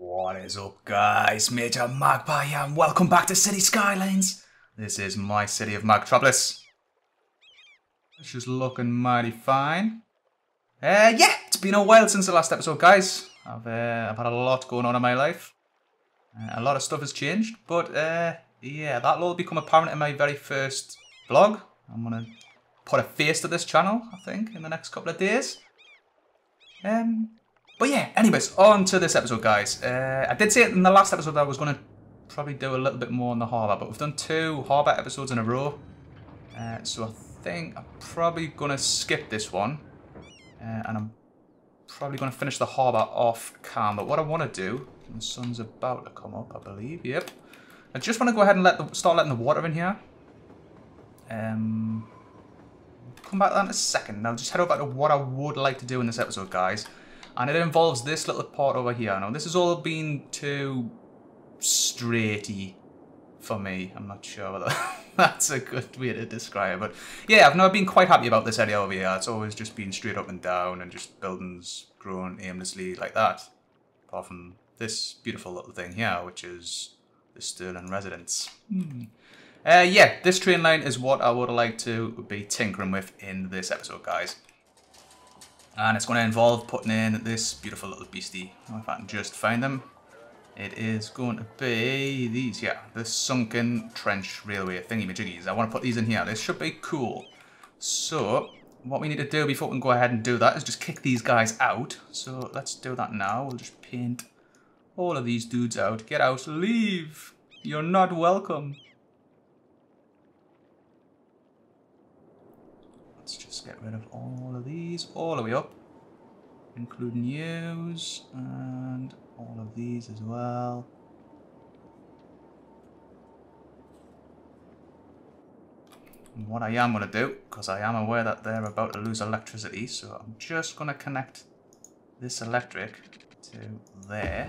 What is up, guys? Major Magpie here, and welcome back to Cities Skylines. This is my city of Magtropolis. It's just looking mighty fine. Uh, yeah, it's been a while since the last episode, guys. I've uh, I've had a lot going on in my life. Uh, a lot of stuff has changed, but uh, yeah, that'll all become apparent in my very first vlog. I'm gonna put a face to this channel, I think, in the next couple of days. Um, but yeah, anyways, on to this episode, guys. Uh, I did say in the last episode that I was going to probably do a little bit more on the harbour, but we've done two harbour episodes in a row. Uh, so I think I'm probably going to skip this one. Uh, and I'm probably going to finish the harbour off calm. But what I want to do, the sun's about to come up, I believe. Yep. I just want to go ahead and let the, start letting the water in here. Um, come back to that in a second. Now just head over to what I would like to do in this episode, guys. And it involves this little part over here. Now, this has all been too straighty for me. I'm not sure whether that's a good way to describe it. But yeah, I've not been quite happy about this area over here. It's always just been straight up and down and just buildings growing aimlessly like that. Apart from this beautiful little thing here, which is the Sterling Residence. Hmm. Uh, yeah, this train line is what I would like to be tinkering with in this episode, guys. And it's going to involve putting in this beautiful little beastie. If I can just find them. It is going to be these, yeah, the sunken trench railway thingy-majiggies. I want to put these in here. This should be cool. So, what we need to do before we can go ahead and do that is just kick these guys out. So, let's do that now. We'll just paint all of these dudes out. Get out. Leave. You're not welcome. Let's just get rid of all of these, all the way up, including yous, and all of these as well. What I am going to do, because I am aware that they're about to lose electricity, so I'm just going to connect this electric to there.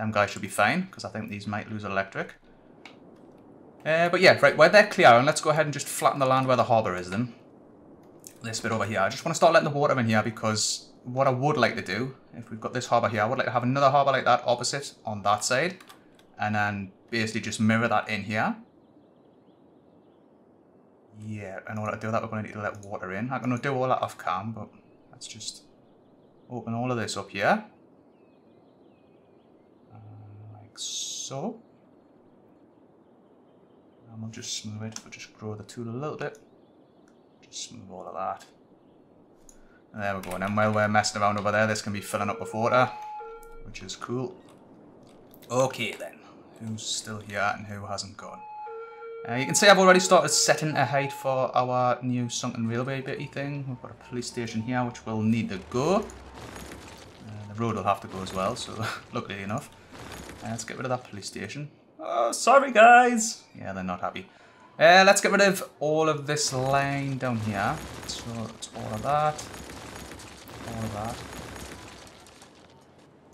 Them guys should be fine, because I think these might lose electric. Uh, but yeah, right, where they're clear, and let's go ahead and just flatten the land where the harbour is then. This bit over here. I just want to start letting the water in here because what I would like to do, if we've got this harbour here, I would like to have another harbour like that opposite on that side. And then basically just mirror that in here. Yeah, in order to do that, we're going to need to let water in. I'm going to do all that off cam, but let's just open all of this up here so. And we'll just smooth it, we'll just grow the tool a little bit. Just smooth all of that. And there we go, and then while we're messing around over there, this can be filling up with water, which is cool. Okay then, who's still here and who hasn't gone? Uh, you can see I've already started setting a height for our new sunken railway bitty thing. We've got a police station here which will need to go. Uh, the road will have to go as well, so luckily enough. Let's get rid of that police station. Oh, sorry guys. Yeah, they're not happy. Uh, let's get rid of all of this line down here. So it's all of that. All of that.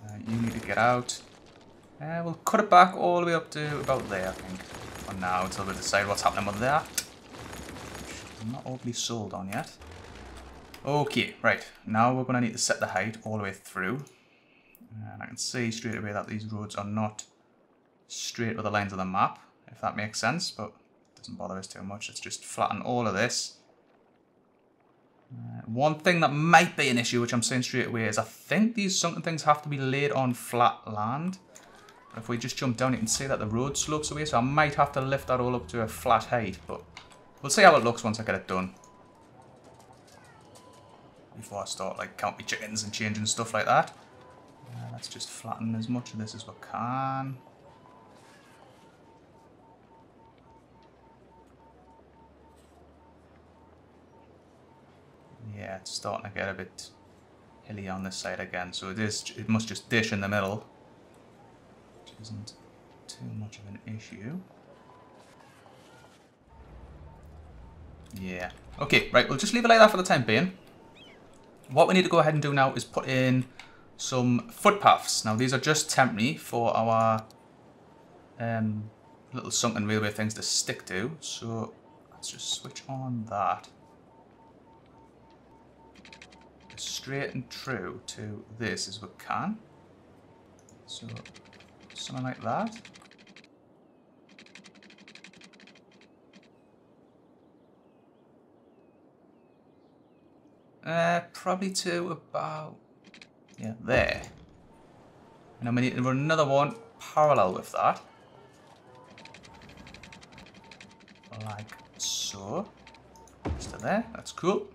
Uh, you need to get out. Uh, we'll cut it back all the way up to about there, I think. For now, until we decide what's happening with that. I'm not overly sold on yet. Okay, right. Now we're going to need to set the height all the way through. And I can see straight away that these roads are not straight with the lines of the map, if that makes sense, but it doesn't bother us too much. Let's just flatten all of this. Uh, one thing that might be an issue, which I'm saying straight away, is I think these sunken things have to be laid on flat land. But if we just jump down, you can see that the road slopes away, so I might have to lift that all up to a flat height, but we'll see how it looks once I get it done. Before I start like counting chickens and changing stuff like that. Uh, let's just flatten as much of this as we can. Yeah, it's starting to get a bit hilly on this side again, so it is. It must just dish in the middle, which isn't too much of an issue. Yeah. Okay, right, we'll just leave it like that for the time being. What we need to go ahead and do now is put in some footpaths. Now these are just temporary for our um, little sunken railway things to stick to. So let's just switch on that. straight and true to this as we can. So, something like that. Uh, probably to about, yeah, there. And I'm going to run another one parallel with that. Like so. Just there, that's cool.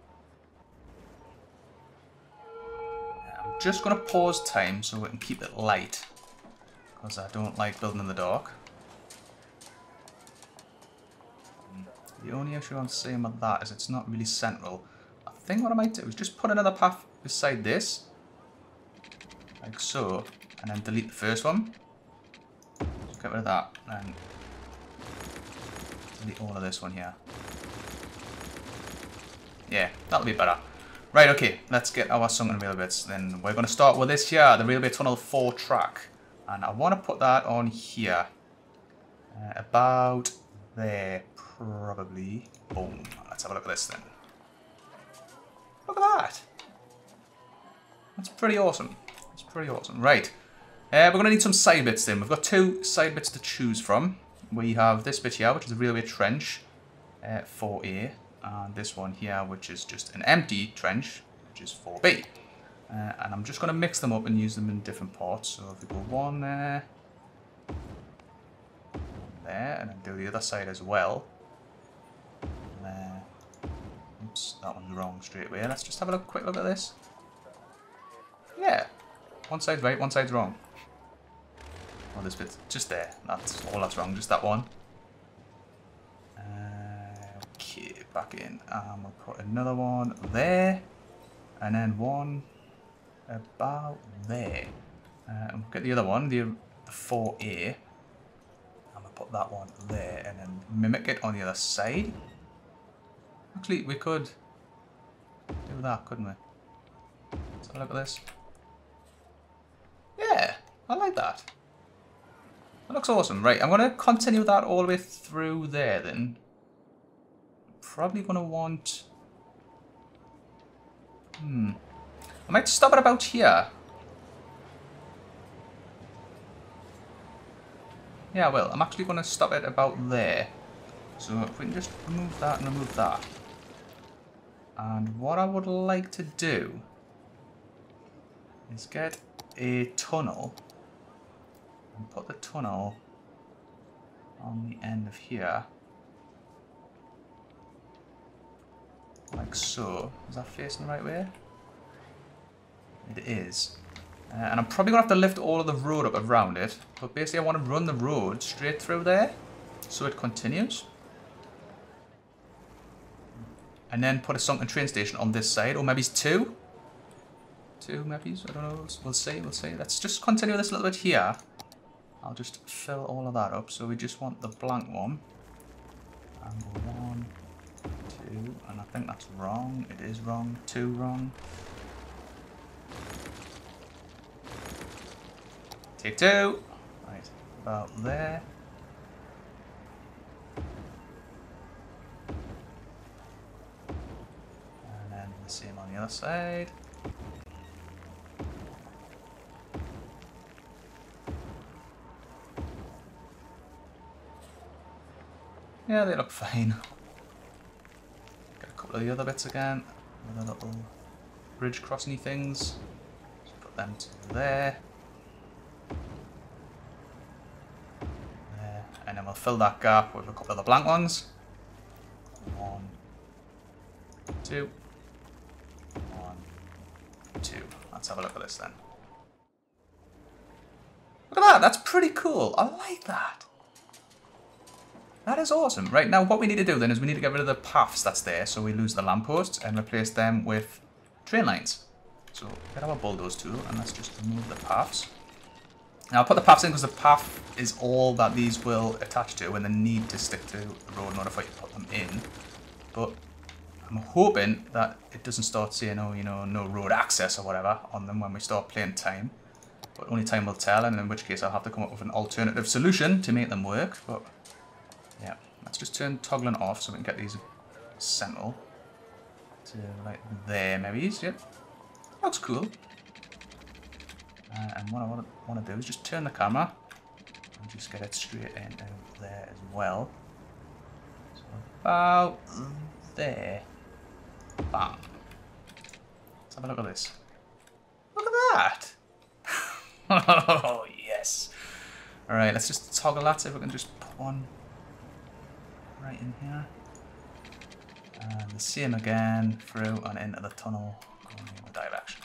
I'm just going to pause time so we can keep it light. Because I don't like building in the dark. The only issue I'm seeing with that is it's not really central I think what I might do is just put another path beside this. Like so. And then delete the first one. Just get rid of that. And delete all of this one here. Yeah, that'll be better. Right, okay, let's get our sunken rail bits. Then we're going to start with this here, the Railway Tunnel 4 track. And I want to put that on here. Uh, about there, probably. Boom. Let's have a look at this then. Look at that. That's pretty awesome. That's pretty awesome. Right. Uh, we're going to need some side bits then. We've got two side bits to choose from. We have this bit here, which is a railway trench, uh, 4A. And this one here, which is just an empty trench, which is 4B. Uh, and I'm just going to mix them up and use them in different parts. So if we go one there, there, and then do the other side as well. Oops, that one's wrong straight away. Let's just have a look, quick look at this. Yeah. One side's right, one side's wrong. Oh, this bit's just there. That's all that's wrong, just that one. Uh, okay, back in. Um, we'll put another one there. And then one about there. Uh, and we'll get the other one, the, the 4A. I'm going to put that one there and then mimic it on the other side. Actually, we could do that, couldn't we? Let's have a look at this. I like that. That looks awesome. Right, I'm going to continue that all the way through there then. Probably going to want... Hmm. I might stop it about here. Yeah, well, I'm actually going to stop it about there. So if we can just remove that and remove that. And what I would like to do is get a tunnel and put the tunnel on the end of here. Like so. Is that facing the right way? It is. Uh, and I'm probably going to have to lift all of the road up around it. But basically I want to run the road straight through there so it continues. And then put a sunken train station on this side, or maybe it's two? Two, maybe? I don't know. We'll see, we'll see. Let's just continue this a little bit here. I'll just fill all of that up. So we just want the blank one. Angle one, two, and I think that's wrong. It is wrong. Two wrong. Take two. Right, about there. And then the same on the other side. Yeah, they look fine. Get a couple of the other bits again. Another little bridge crossing things. Just put them to there. There. And then we'll fill that gap with a couple of the blank ones. One, two, two. Let's have a look at this then. Look at that, that's pretty cool. I like that. That is awesome. Right, now what we need to do then is we need to get rid of the paths that's there, so we lose the lampposts and replace them with train lines. So get our bulldoze tool and let's just remove the paths. Now I'll put the paths in because the path is all that these will attach to and they need to stick to the road in order for you to put them in. But I'm hoping that it doesn't start saying, oh, you know, no road access or whatever on them when we start playing time. But only time will tell, and in which case I'll have to come up with an alternative solution to make them work. But let's just turn toggling off so we can get these central to like there, maybe. Yep. Looks cool. Uh, and what I want to do is just turn the camera and just get it straight into there as well. So about there. Bam. Let's have a look at this. Look at that! oh, yes. Alright, let's just toggle that, see if we can just put one right in here. And the same again, through and into the tunnel, going in the direction.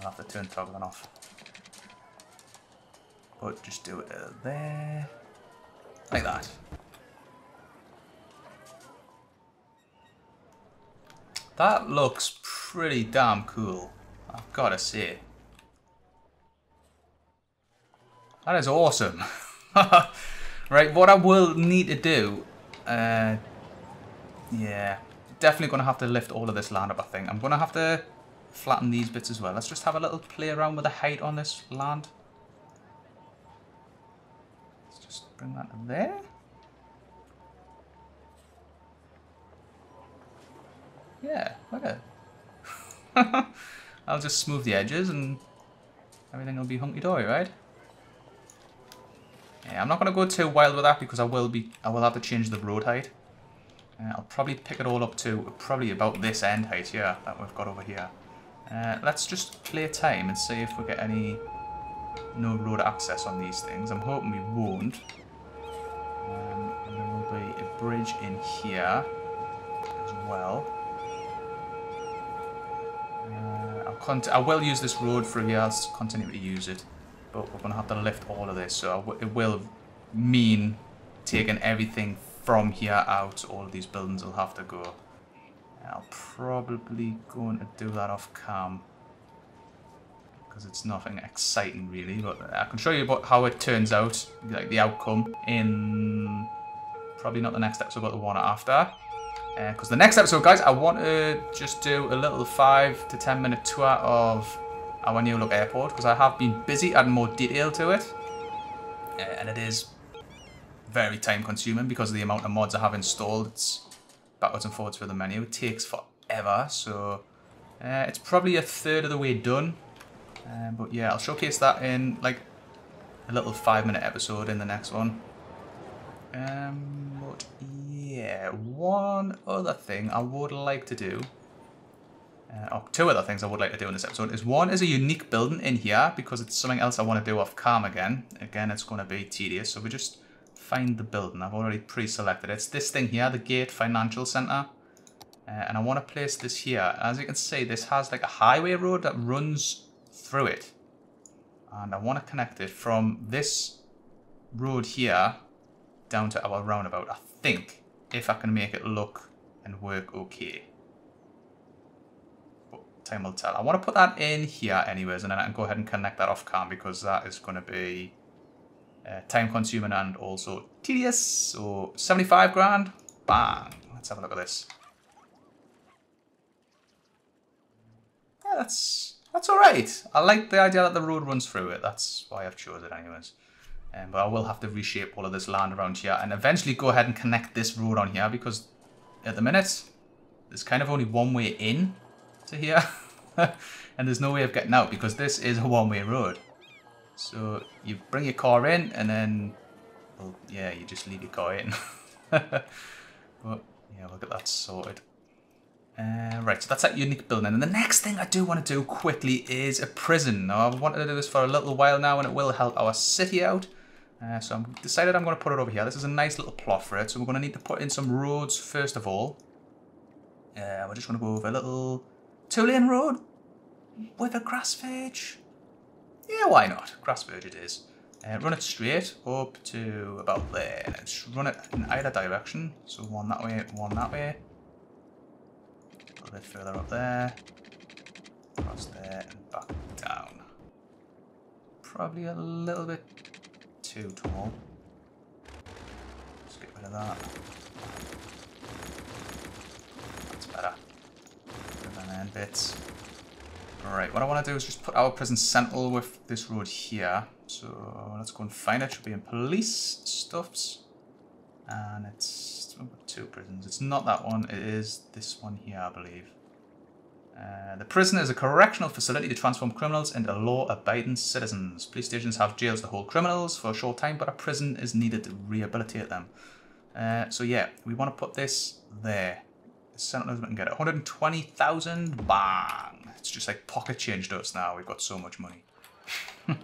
I'll have to turn toggling off. But just do it there, like that. That looks pretty damn cool, I've got to say. That is awesome. right, what I will need to do... Uh, yeah, definitely going to have to lift all of this land up, I think. I'm going to have to flatten these bits as well. Let's just have a little play around with the height on this land. Let's just bring that there. Yeah, look at it. I'll just smooth the edges and everything will be hunky-dory, right? Yeah, I'm not going to go too wild with that because I will be I will have to change the road height. Uh, I'll probably pick it all up to probably about this end height here that we've got over here. Uh, let's just clear time and see if we get any no road access on these things. I'm hoping we won't. Um, and there will be a bridge in here as well. Uh, I'll I will use this road for here. I'll continue to use it, but we're going to have to lift all of this, so it will mean taking everything from here out. All of these buildings will have to go. I'll probably going to do that off cam because it's nothing exciting really but I can show you about how it turns out like the outcome in probably not the next episode but the one after because uh, the next episode guys I want to just do a little 5 to 10 minute tour of our new look airport because I have been busy adding more detail to it uh, and it is very time consuming because of the amount of mods I have installed it's backwards and forwards for the menu. It takes forever, so uh, it's probably a third of the way done. Um, but yeah, I'll showcase that in like a little five minute episode in the next one. Um, but yeah, one other thing I would like to do, uh, or two other things I would like to do in this episode, is one is a unique building in here because it's something else I want to do off cam again. Again, it's going to be tedious, so we just find the building. I've already pre-selected it. It's this thing here, the Gate Financial Centre. Uh, and I want to place this here. As you can see, this has like a highway road that runs through it. And I want to connect it from this road here down to our roundabout, I think, if I can make it look and work okay. Time will tell. I want to put that in here anyways, and then I can go ahead and connect that off cam because that is going to be uh, time consuming and also tedious. So 75 grand, bang. Let's have a look at this. Yeah, that's that's all right. I like the idea that the road runs through it. That's why I've chosen it anyways. Um, but I will have to reshape all of this land around here and eventually go ahead and connect this road on here because at the minute there's kind of only one way in to here and there's no way of getting out because this is a one-way road. So you bring your car in and then, well, yeah, you just leave your car in. but yeah, we'll get that sorted. Uh, right, so that's that unique building. And the next thing I do want to do quickly is a prison. Now, I've wanted to do this for a little while now and it will help our city out. Uh, so I've decided I'm going to put it over here. This is a nice little plot for it. So we're going to need to put in some roads first of all. Uh, we're just going to go over a little two-lane road with a grass verge. Yeah, why not? Grass verge it is. Uh, run it straight up to about there. Just run it in either direction. So one that way, one that way. A little bit further up there. Across there and back down. Probably a little bit too tall. Let's get rid of that. That's better. And. Alright, what I want to do is just put our prison sentinel with this road here. So let's go and find it. Should be in police stuffs. And it's two prisons. It's not that one. It is this one here, I believe. Uh, the prison is a correctional facility to transform criminals into law-abiding citizens. Police stations have jails to hold criminals for a short time, but a prison is needed to rehabilitate them. Uh, so yeah, we want to put this there. Sentinels we can get it. 120,000, bang! It's just like pocket change to us now. We've got so much money.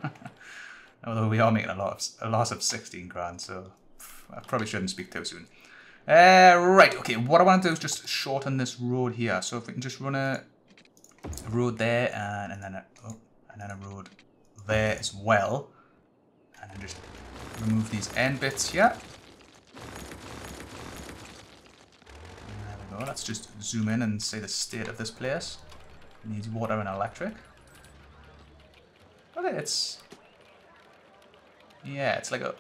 Although we are making a lot of a loss of 16 grand, so I probably shouldn't speak too soon. Uh, right, okay, what I want to do is just shorten this road here. So if we can just run a, a road there and, and then a, oh, and then a road there as well. And then just remove these end bits here. Let's just zoom in and see the state of this place. It needs water and electric. Okay, it's yeah, it's like a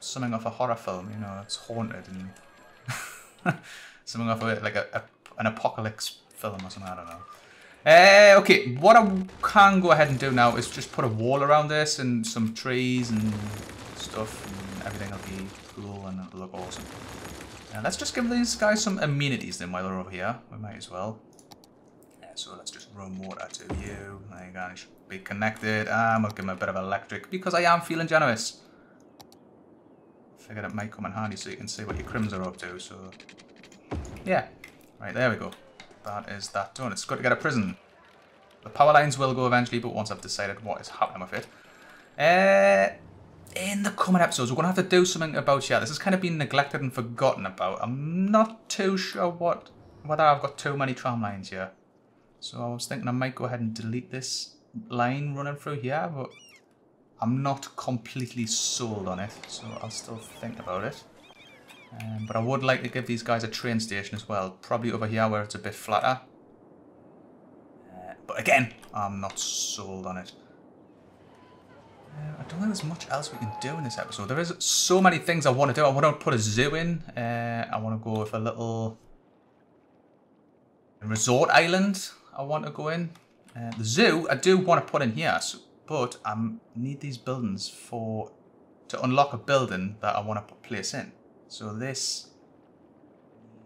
something off a horror film. You know, it's haunted and something off of like a, a, an apocalypse film or something. I don't know. Uh, okay, what I can go ahead and do now is just put a wall around this and some trees and stuff, and everything will be cool and it'll look awesome. Now let's just give these guys some amenities then while they're over here. We might as well. Yeah, so let's just run water to you. There you go be connected. I'm gonna give him a bit of electric because I am feeling generous. Figured it might come in handy so you can see what your crims are up to, so... Yeah. Right, there we go. That is that done. It's good to get a prison. The power lines will go eventually, but once I've decided what is happening with it. Uh, in the coming episodes, we're going to have to do something about, yeah, this has kind of been neglected and forgotten about. I'm not too sure what whether I've got too many tram lines here. So I was thinking I might go ahead and delete this line running through here, but I'm not completely sold on it, so I'll still think about it. Um, but I would like to give these guys a train station as well, probably over here where it's a bit flatter. Uh, but again, I'm not sold on it. Uh, I don't think there's much else we can do in this episode. There is so many things I want to do. I want to put a zoo in. Uh, I want to go with a little resort island. I want to go in. Uh, the zoo, I do want to put in here, so, but I need these buildings for to unlock a building that I want to place in. So this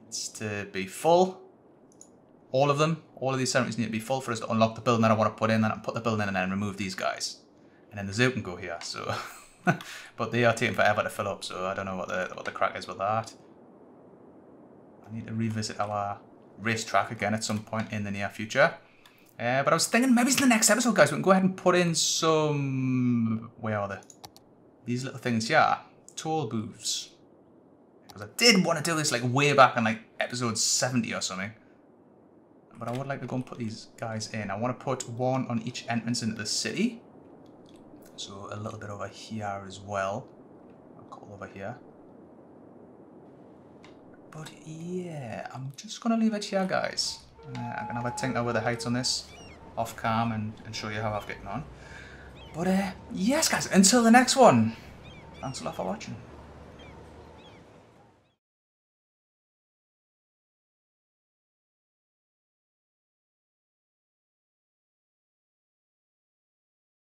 needs to be full. All of them, all of these cemeteries need to be full for us to unlock the building that I want to put in, then I put the building in and then remove these guys. And then the zoo can go here, so... but they are taking forever to fill up, so I don't know what the, what the crack is with that. I need to revisit our racetrack again at some point in the near future. Uh, but I was thinking maybe it's in the next episode, guys. We can go ahead and put in some... Where are they? These little things here. Toll booths. Because I did want to do this like way back in like episode 70 or something. But I would like to go and put these guys in. I want to put one on each entrance into the city. So a little bit over here as well. A couple over here. But yeah, I'm just to leave it here, guys. Uh, I can have a think over the heights on this off cam and, and show you how I've getting on. But uh, yes guys, until the next one, thanks a lot for watching.